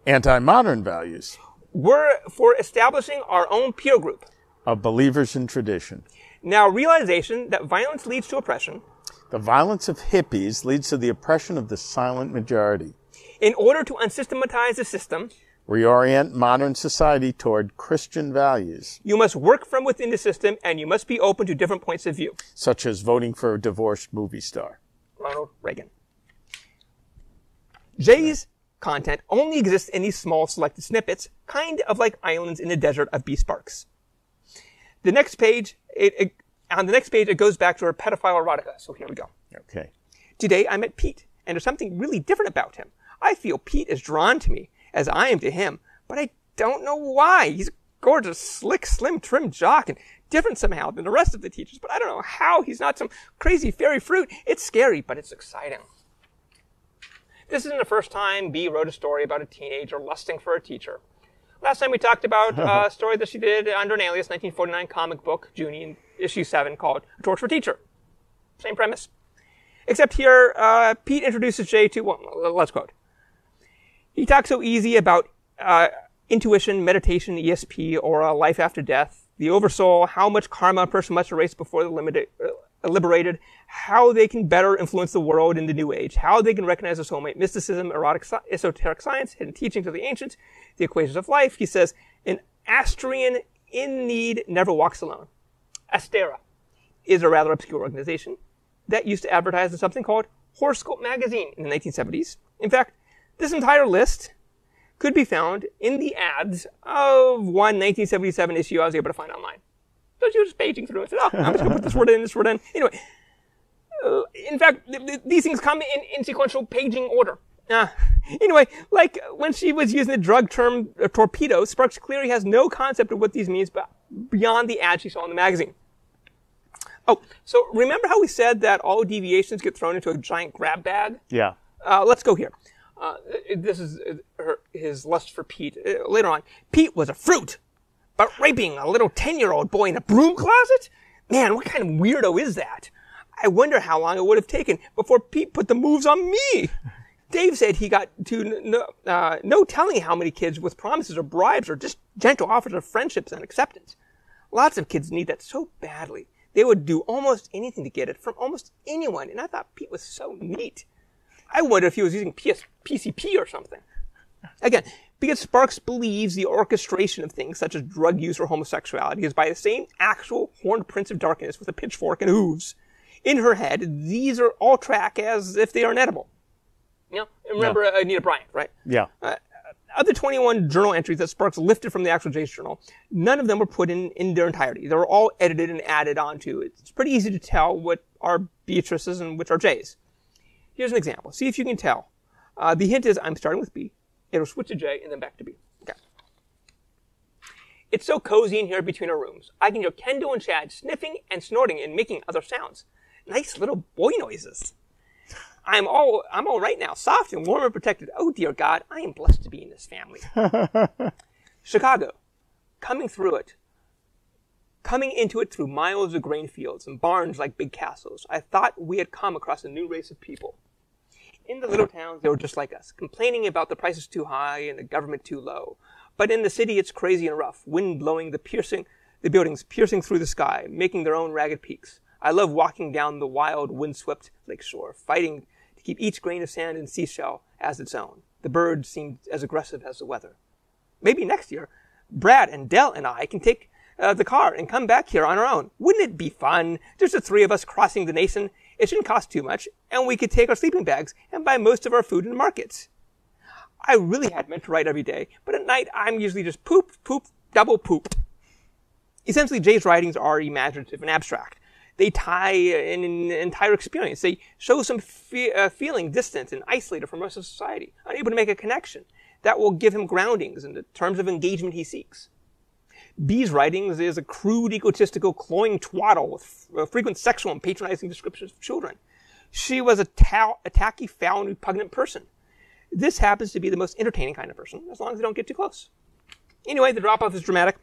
Anti-modern values We're for establishing our own peer group. of believers in tradition. Now, realization that violence leads to oppression. The violence of hippies leads to the oppression of the silent majority. In order to unsystematize the system, Reorient modern society toward Christian values, you must work from within the system and you must be open to different points of view. such as voting for a divorced movie star. Ronald Reagan. Jay's content only exists in these small selected snippets, kind of like islands in the desert of B. Sparks. The next page, it, it, on the next page, it goes back to her pedophile erotica. So here we go. Okay. Today I met Pete, and there's something really different about him. I feel Pete is drawn to me, as I am to him, but I don't know why. He's a gorgeous, slick, slim, trim jock, and different somehow than the rest of the teachers, but I don't know how he's not some crazy fairy fruit. It's scary, but it's exciting. This isn't the first time B wrote a story about a teenager lusting for a teacher. Last time we talked about a story that she did under an alias 1949 comic book, Junie, issue 7, called A Torch for Teacher. Same premise. Except here, uh, Pete introduces Jay to, well, let's quote. He talks so easy about uh, intuition, meditation, ESP, or a life after death, the oversoul, how much karma a person must erase before they're limited, uh, liberated, how they can better influence the world in the new age, how they can recognize their soulmate, mysticism, erotic, esoteric science, hidden teachings of the ancients, the equations of life. He says, an Astrian in need never walks alone. Astara is a rather obscure organization that used to advertise in something called Horoscope Magazine in the 1970s. In fact, this entire list could be found in the ads of one 1977 issue I was able to find online. So she was just paging through and said, oh, I'm just going to put this word in, this word in. Anyway, uh, in fact, th- th- these things come in, in sequential paging order. Uh, anyway, like when she was using the drug term uh, torpedo, Sparks clearly has no concept of what these means but beyond the ad she saw in the magazine. Oh, so remember how we said that all deviations get thrown into a giant grab bag? Yeah. Uh, let's go here. Uh, this is uh, her, his lust for Pete. Uh, later on, Pete was a fruit, but raping a little 10 year old boy in a broom closet? Man, what kind of weirdo is that? I wonder how long it would have taken before Pete put the moves on me. Dave said he got to no, uh, no telling how many kids with promises or bribes or just gentle offers of friendships and acceptance. Lots of kids need that so badly. They would do almost anything to get it from almost anyone, and I thought Pete was so neat. I wonder if he was using PS, PCP or something. Again, because Sparks believes the orchestration of things such as drug use or homosexuality is by the same actual horned prince of darkness with a pitchfork and hooves. In her head, these are all track as if they are inedible. You know, remember uh, Anita Bryant, right? Yeah. Uh, of the 21 journal entries that Sparks lifted from the actual Jay's journal, none of them were put in in their entirety. They were all edited and added onto. It's pretty easy to tell what are Beatrice's and which are J's. Here's an example. See if you can tell. Uh, the hint is I'm starting with B. It'll switch to J and then back to B. Okay. It's so cozy in here between our rooms. I can hear Kendall and Chad sniffing and snorting and making other sounds. Nice little boy noises. I'm all I'm all right now, soft and warm and protected. Oh dear God, I am blessed to be in this family. Chicago, coming through it, coming into it through miles of grain fields and barns like big castles. I thought we had come across a new race of people. In the little towns, they were just like us, complaining about the prices too high and the government too low. But in the city, it's crazy and rough, wind blowing, the piercing, the buildings piercing through the sky, making their own ragged peaks. I love walking down the wild, windswept lake shore, fighting keep each grain of sand and seashell as its own. The birds seemed as aggressive as the weather. Maybe next year, Brad and Dell and I can take uh, the car and come back here on our own. Wouldn't it be fun? Just the three of us crossing the nation. It shouldn't cost too much, and we could take our sleeping bags and buy most of our food in the markets. I really had meant to write every day, but at night I'm usually just poop, poop, double poop. Essentially, Jay's writings are imaginative and abstract. They tie in an entire experience. They show some fe- uh, feeling distant and isolated from most of society, unable to make a connection that will give him groundings in the terms of engagement he seeks. B's writings is a crude, egotistical, cloying twaddle with f- uh, frequent sexual and patronizing descriptions of children. She was a, ta- a tacky, foul, and repugnant person. This happens to be the most entertaining kind of person, as long as they don't get too close. Anyway, the drop-off is dramatic.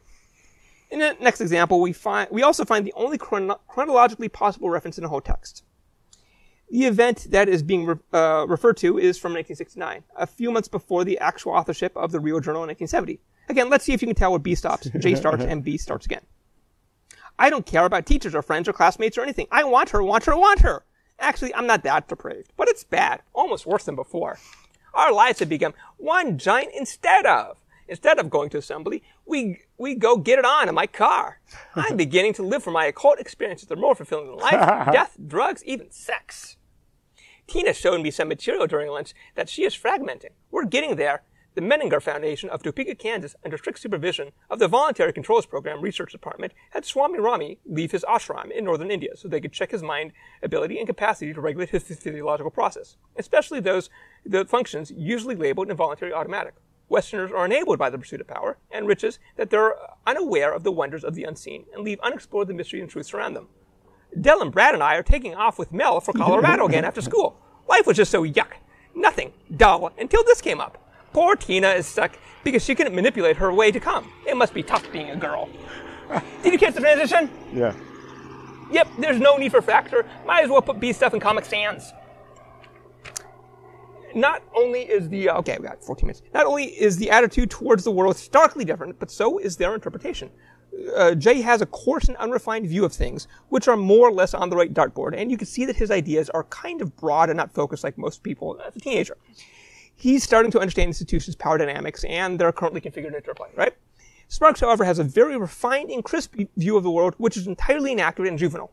In the next example, we find we also find the only chrono- chronologically possible reference in the whole text. The event that is being re- uh, referred to is from 1969, a few months before the actual authorship of the Real Journal in 1970. Again, let's see if you can tell where B stops, J starts, and B starts again. I don't care about teachers or friends or classmates or anything. I want her, want her, want her. Actually, I'm not that depraved, but it's bad, almost worse than before. Our lives have become one giant instead of. Instead of going to assembly, we, we go get it on in my car. I'm beginning to live for my occult experiences that are more fulfilling than life, death, drugs, even sex. Tina showed me some material during lunch that she is fragmenting. We're getting there. The Menninger Foundation of Topeka, Kansas, under strict supervision of the Voluntary Controls Program Research Department, had Swami Rama leave his ashram in northern India so they could check his mind ability and capacity to regulate his physiological process, especially those the functions usually labeled involuntary automatic. Westerners are enabled by the pursuit of power and riches that they're unaware of the wonders of the unseen and leave unexplored the mystery and truths around them. Dell and Brad and I are taking off with Mel for Colorado again after school. Life was just so yuck. Nothing. Dull. Until this came up. Poor Tina is stuck because she couldn't manipulate her way to come. It must be tough being a girl. Did you catch the transition? Yeah. Yep, there's no need for factor. Might as well put B stuff in Comic Sans. Not only is the uh, okay, we got 14 minutes. Not only is the attitude towards the world starkly different, but so is their interpretation. Uh, Jay has a coarse and unrefined view of things, which are more or less on the right dartboard, and you can see that his ideas are kind of broad and not focused like most people as a teenager. He's starting to understand institutions' power dynamics and their currently configured interplay, right? Sparks, however, has a very refined and crisp view of the world, which is entirely inaccurate and juvenile.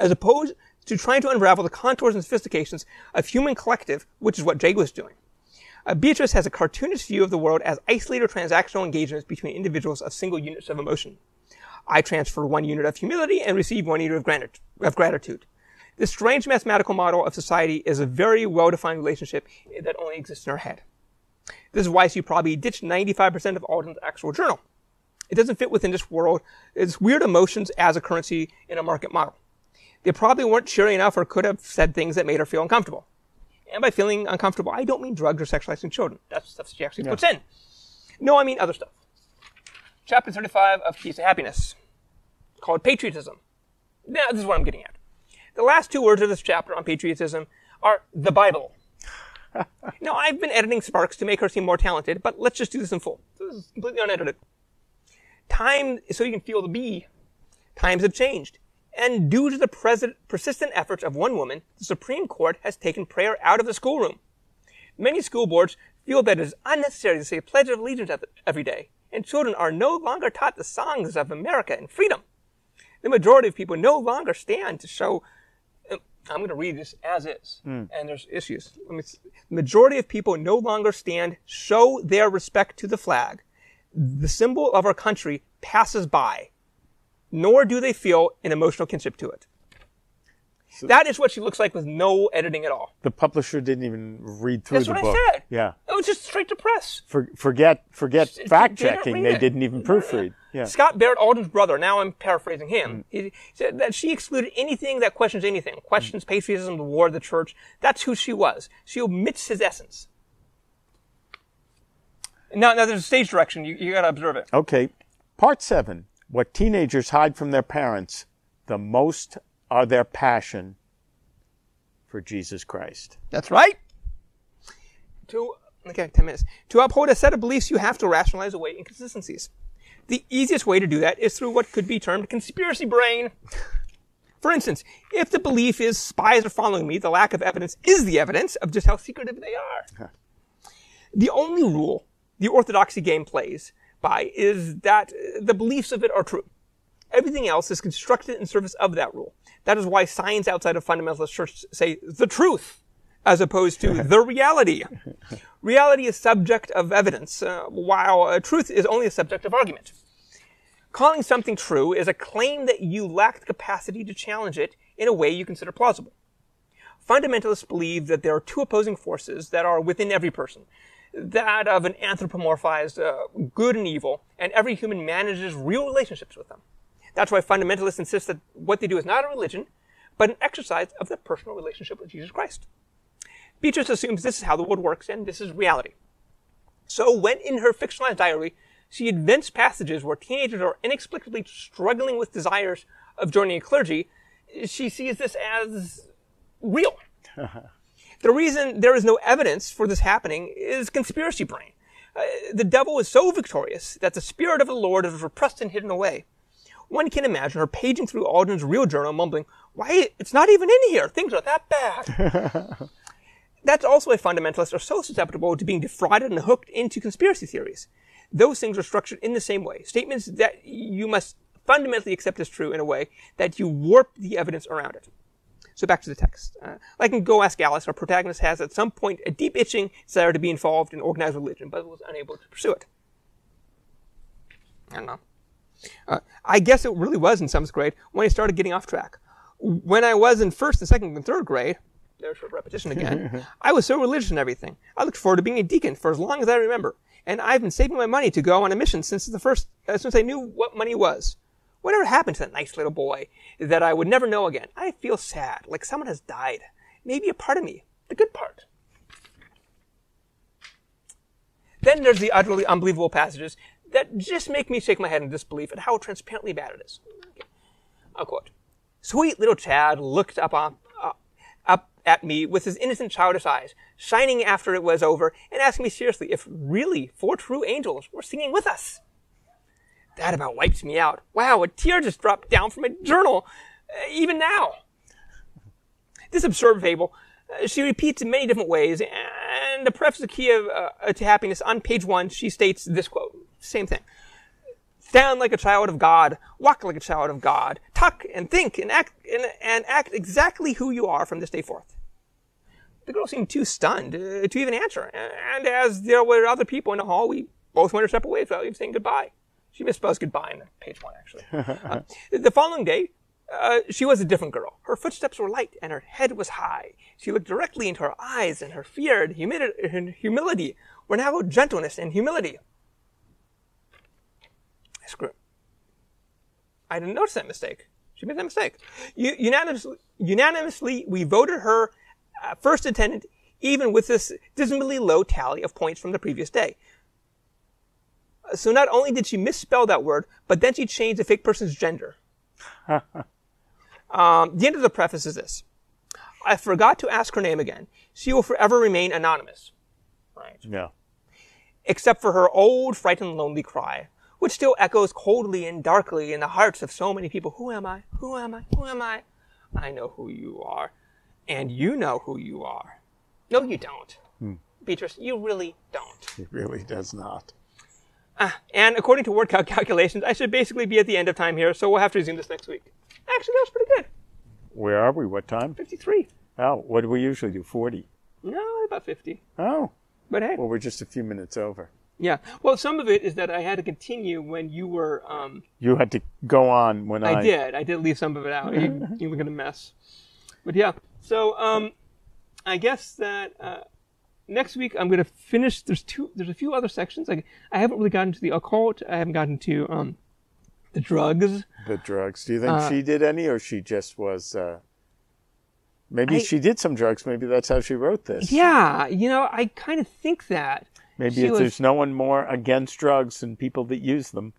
As opposed to trying to unravel the contours and sophistications of human collective, which is what Jay was doing. Uh, Beatrice has a cartoonish view of the world as isolated transactional engagements between individuals of single units of emotion. I transfer one unit of humility and receive one unit of, grat- of gratitude. This strange mathematical model of society is a very well-defined relationship that only exists in our head. This is why she probably ditched 95% of Alden's actual journal. It doesn't fit within this world. It's weird emotions as a currency in a market model. They probably weren't cheery enough or could have said things that made her feel uncomfortable. And by feeling uncomfortable, I don't mean drugs or sexualizing children. That's stuff she actually puts in. No, I mean other stuff. Chapter 35 of Keys to Happiness, called Patriotism. Now, this is what I'm getting at. The last two words of this chapter on patriotism are the Bible. now, I've been editing Sparks to make her seem more talented, but let's just do this in full. This is completely unedited. Time, so you can feel the B, times have changed. And due to the persistent efforts of one woman, the Supreme Court has taken prayer out of the schoolroom. Many school boards feel that it is unnecessary to say Pledge of Allegiance every day, and children are no longer taught the songs of America and freedom. The majority of people no longer stand to show. uh, I'm going to read this as is, and there's issues. Let me. s- The majority of people no longer stand, show their respect to the flag. The symbol of our country passes by nor do they feel an emotional kinship to it. that is what she looks like with no editing at all. The publisher didn't even read through That's the what book. I said. Yeah. It was just straight to press. For, forget forget Didn't fact checking. it. They didn't even proofread. Yeah. Scott Barrett Alden's brother, now I'm paraphrasing him, mm. he said that she excluded anything that questions anything, questions mm. patriotism, the war, the church. That's who she was. She omits his essence. Now, now there's a stage direction. You, you gotta observe it. Okay. Part seven. What teenagers hide from their parents the most are their passion for Jesus Christ. That's right. To okay, ten minutes. To uphold a set of beliefs, you have to rationalize away inconsistencies. The easiest way to do that is through what could be termed conspiracy brain. For instance, if the belief is spies are following me, the lack of evidence is the evidence of just how secretive they are. The only rule the orthodoxy game plays by is that the beliefs of it are true. Everything else is constructed in service of that rule. That is why science outside of fundamentalist church say the truth as opposed to the reality. reality is subject of evidence, uh, while uh, truth is only a subject of argument. Calling something true is a claim that you lack the capacity to challenge it in a way you consider plausible. Fundamentalists believe that there are two opposing forces that are within every person. That of an anthropomorphized uh, good and evil, and every human manages real relationships with them. That's why fundamentalists insist that what they do is not a religion, but an exercise of their personal relationship with Jesus Christ. Beatrice assumes this is how the world works and this is reality. So when in her fictionalized diary, she invents passages where teenagers are inexplicably struggling with desires of joining a clergy, she sees this as real. the reason there is no evidence for this happening is conspiracy brain. Uh, the devil is so victorious that the spirit of the Lord is repressed and hidden away. One can imagine her paging through Alden's real journal, mumbling, Why, it's not even in here. Things are that bad. That's also why fundamentalists are so susceptible to being defrauded and hooked into conspiracy theories. Those things are structured in the same way. Statements that you must fundamentally accept as true in a way that you warp the evidence around it. So back to the text. Uh, like in Go Ask Alice, our protagonist has at some point a deep itching desire to be involved in organized religion, but was unable to pursue it. I don't know. Uh, I guess it really was in seventh grade when I started getting off track. When I was in first and second and third grade, there's a repetition again, I was so religious and everything. I looked forward to being a deacon for as long as I remember. And I've been saving my money to go on a mission since the first, uh, since I knew what money was. Whatever happened to that nice little boy that I would never know again? I feel sad, like someone has died. Maybe a part of me, the good part. Then there's the utterly unbelievable passages that just make me shake my head in disbelief at how transparently bad it is. Okay. I'll quote. Sweet little Chad looked up, on, uh, up at me with his innocent childish eyes, shining after it was over, and asked me seriously if really four true angels were singing with us. That about wipes me out. Wow, a tear just dropped down from my journal, uh, even now. This absurd fable uh, she repeats in many different ways, and the preface the key of, uh, to happiness on page one, she states this quote. Same thing. Stand like a child of God. Walk like a child of God. Talk and think and act and, and act exactly who you are from this day forth. The girl seemed too stunned uh, to even answer, and as there were other people in the hall, we both went our separate ways without even saying goodbye. She misspells goodbye in page one, actually. uh, the following day, uh, she was a different girl. Her footsteps were light and her head was high. She looked directly into her eyes, and her fear and humility were now gentleness and humility. Screw. I didn't notice that mistake. She made that mistake. U- unanimously, unanimously, we voted her uh, first attendant, even with this dismally low tally of points from the previous day. So not only did she misspell that word, but then she changed the fake person's gender. um, the end of the preface is this. I forgot to ask her name again. She will forever remain anonymous. Right. Yeah. Except for her old, frightened, lonely cry, which still echoes coldly and darkly in the hearts of so many people. Who am I? Who am I? Who am I? I know who you are. And you know who you are. No, you don't. Hmm. Beatrice, you really don't. He really does not. Uh, and according to word count calculations, I should basically be at the end of time here, so we'll have to resume this next week. Actually, that was pretty good. Where are we? What time? 53. Oh, what do we usually do? 40? No, about 50. Oh. But hey. Well, we're just a few minutes over. Yeah. Well, some of it is that I had to continue when you were. Um, you had to go on when I. I did. I did leave some of it out. you, you were going to mess. But yeah. So um, I guess that uh, next week I'm going to finish. There's two. There's a few other sections. Like I haven't really gotten to the occult. I haven't gotten to um, the drugs. The drugs. Do you think uh, she did any, or she just was? Uh, maybe I, she did some drugs. Maybe that's how she wrote this. Yeah. You know, I kind of think that. Maybe if was, there's no one more against drugs than people that use them.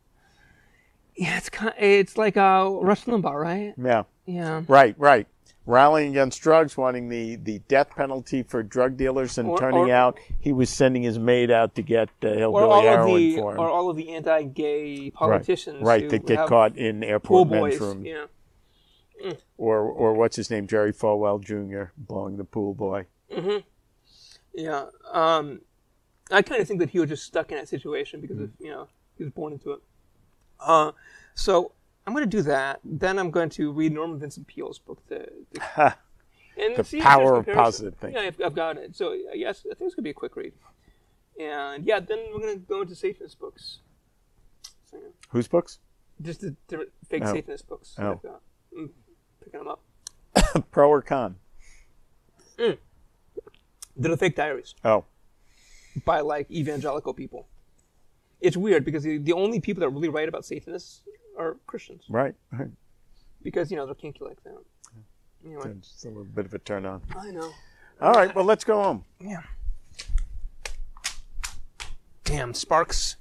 Yeah, it's kind of, it's like uh, Rush Limbaugh, right? Yeah. Yeah. Right, right. Rallying against drugs, wanting the, the death penalty for drug dealers, and Or- turning or- out he was sending his maid out to get uh, hillbilly all heroin the for him. or all of the anti-gay politicians, right, who that get caught in airport boys. men's room, Yeah. or or what's his name, Jerry Falwell Jr. blowing the pool boy. Yeah. Um, I kind of think that he was just stuck in that situation because of, you know, he was born into it. Uh, so I'm going to do that. Then I'm going to read Norman Vincent Peale's book, The, the, and The see Power of. Positive Thinking. Yeah, I've, I've got it. So, uh, yes, I think it's going to be a quick read. And yeah, then we're going to go into Satanist books. So, Whose books? just the different fake Oh. Satanist books. Oh. I'm picking them up. Pro or con? They're the fake diaries. Oh, by like evangelical people. It's weird because the, the only people that really write about Satanists are Christians right. right. because you know they're kinky like that. Anyway, It's a little bit of a turn on. I know. All right, well, let's go home. Yeah. Damn, Sparks